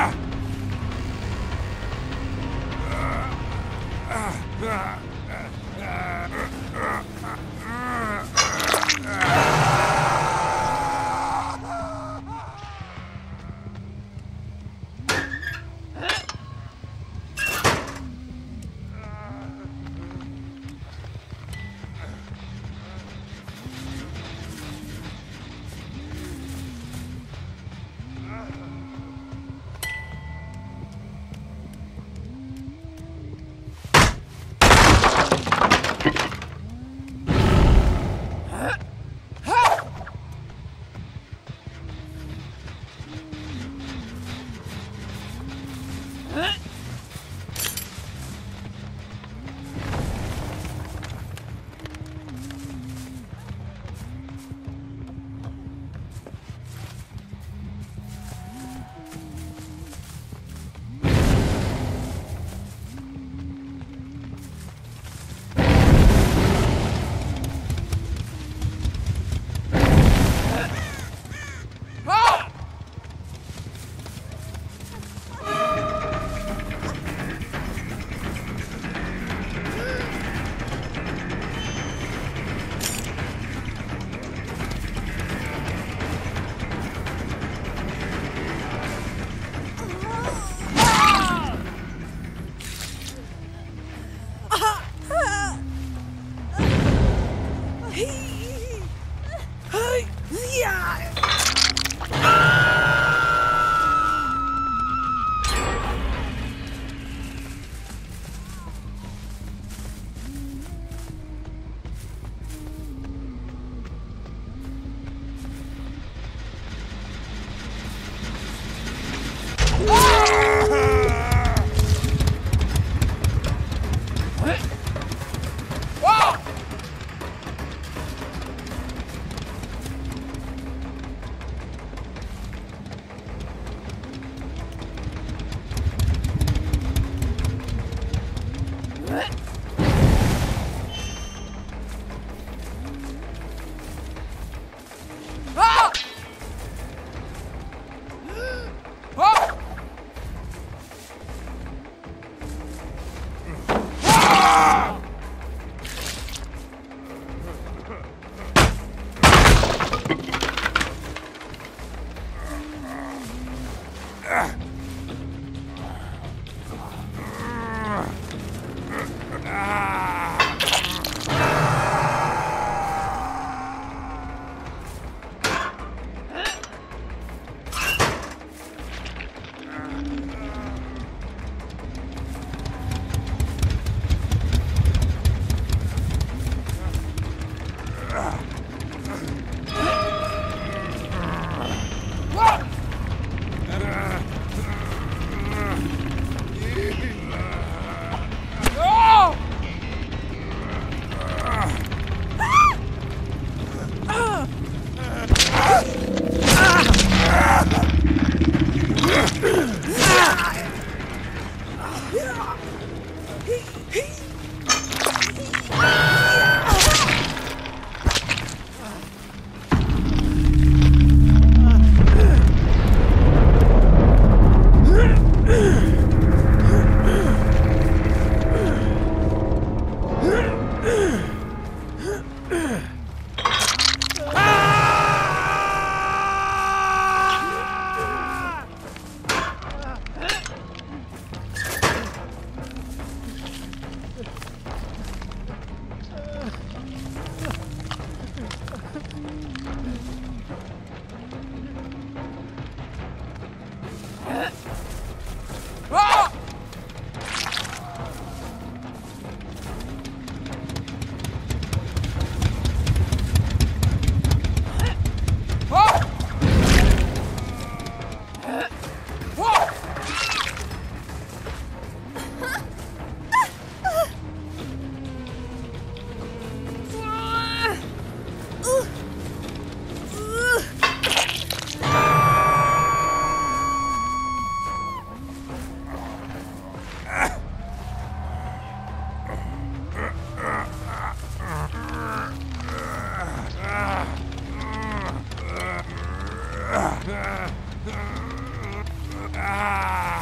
Ah! Ah!